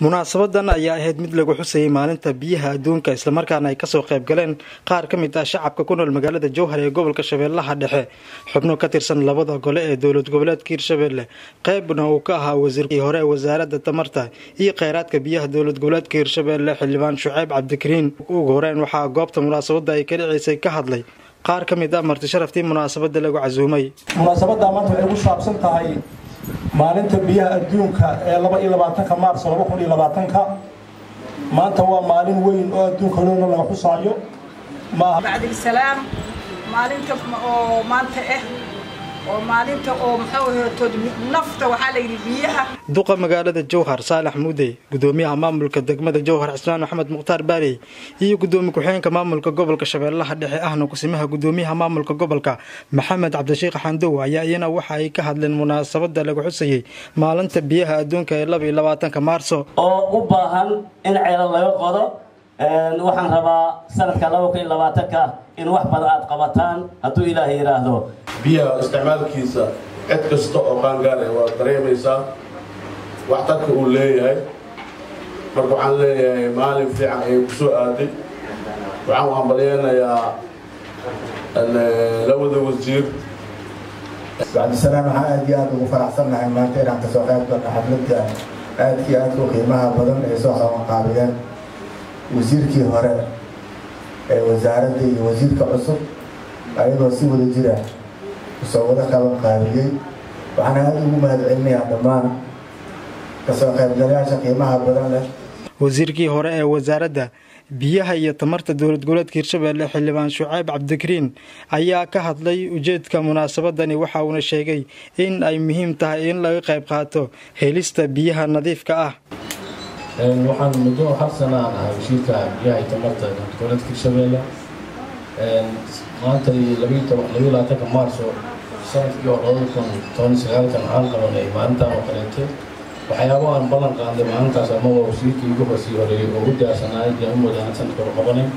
munaasabadan ayaa ahayd mid lagu xusayay maalinta biyaha adduunka islamarkaana ay ka soo qayb galeen qaar ka mid ah shacabka ku nool magaalada jowhar ee gobolka shabeellaha dhexe. Xubno ka tirsan labada gole ee dowlad goboleedka hirshabelle qaybna uu ka ahaa wasiirkii hore wasaaradda tamarta iyo kheyraadka biyaha dowlad goboleedka hirshabelle xildhibaan shuceyb cabdikariin. Ugu horeyn waxaa goobta munaasabada ay ka dhicisay ka hadlay qaar ka mid ah marti sharaftii munaasabada lagu casuumay maalinta biyaha adduunka ee laba iyo labaatanka maars maanta waa maalin weyn oo adduunka dhoona laga xusaayo. Maaha bacdilsalaam maalinta oo maanta ah oo maalinta oo muxuu ahatood nafta waxaa layidhi biyaha. Duqa magaalada jowhar saalax muudey gudoomiyaha maamulka degmada jowhar cismaan maxamed mukhtaar baarey iyo gudoomiye ku-xigeenka maamulka gobolka shabeellaha dhexe ahna kusimaha gudoomiyaha maamulka gobolka. Maxamed cabdishiikh xandow ayaa iyana waxa ay ka hadleen munaasabada lagu xusayey maalinta biyaha adduunka ee laba iyo labaatanka maarso. Oo u baahan in ceelal laga qodo waxaan rabaa sanadka laba kun iyo labaatanka in wax badan aad qabataan hadduu ilaahay yidhaahdo biyaha isticmaalkiisa cid kasta oo qaangaara waa dareemaysaa. Waxtarka uu leeyahay. Marka waxaan leeyahay maalin fiican ayay ku soo aaday. Waxaan u hambalyeynayaa labada wasiir. Bacdisalaam waxaa aad iyo aada ugu faraxsannahay maanta inaan ka soo qayb galno xafladda aadkii aadka u qiimaha badan ay soo qabanqaabiyeen wasiirkii hore ee wasaaradda iyo wasiirka cusub ayagoo si wada jira u soo wada qabanqaabiyey waxaana aada ugu mahadcelinayaa dhammaan ka soo qaybgalayaasha qiimaha badan leh. Wasiirkii hore ee wasaaradda biyaha iyo tamarta dowlad goboleedka hirshabelle xildhibaan shuceyb cabdikariin ayaa ka hadlay ujeedka munaasabadani waxa uuna sheegay in ay muhiim tahay in laga qayb qaato helista biyaha nadiifka ah waxaan muddo hal sana aan ahay wasiirka biyaha iyo tamarta dowlad hirshabelle maanta labayo labaatanka maarso sannadkii oo labada kun toban sagaalkan waxaan qabanay maalintan oo kaleete. Waxyaabo aan ballan qaadnay maalintaas amaba wasiirkii igu horsii horeeyey oo u diyaarsanaay dee umoodaana sanadka hor qabanin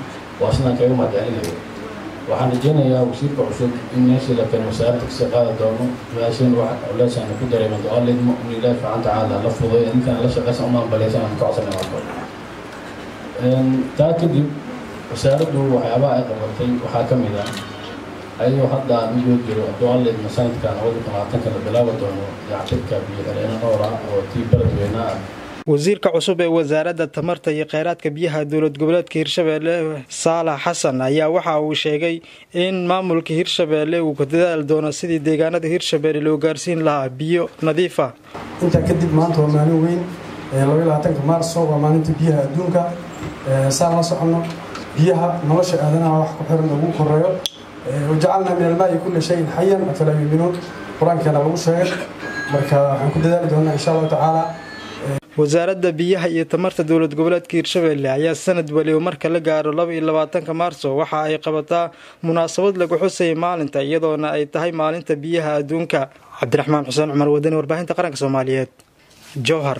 waa sidaan kaga mahadcelinayo waxaan rajeynayaa wasiirka cusub in meeshii la keen wasaaradda ka sii qaadi doono. Meeshin wax culeysaan ku dareeman do-aalidmo in ilaahi fiican la fuday ninkan la shaqaysan uma ambaleysan aan ka codsanay marka taa kadib wasaaraddu waxyaabaha ay qabatay waxaa ka mid ah. Ayadoo hadda u jiro do-aalidma sanadkan labada kun labaatanka la bilaabi doono. Dayactirka biyo xereeno dhowr ah oo tii beledweyne ah wasiirka cusub ee wasaaradda tamarta iyo kheyraadka biyaha dowlad goboleedka hirshabelle saalax xasan ayaa waxa uu sheegay in maamulka hirshabelle uu ku dadaali doono sidii deegaanada hirshabelle loo gaarsiin lahaa biyo nadiifa intaa kadib maanta waa maalin weyn maarso waa maalinta biyaha adduunka saan la soconno biyaha nolosha aadanaha wax ku xiran ugu koreeyo wajacalnaa min almaai kulla shayin xayan afalaa yuuminuun qur'aankeena lagu sheegay. Marka waxaan ku dadaali doonaa insha allahu tacaala wasaaradda biyaha iyo tamarta dowlad goboleedka hirshabelle ayaa sanad waliba marka la gaaro laba iyo labaatanka maarso waxa ay qabataa munaasabad lagu xusayay maalinta iyadoona ay tahay maalinta biyaha adduunka. Cabdiraxmaan xuseen cumar wadani warbaahinta qaranka soomaaliyeed. Jowhar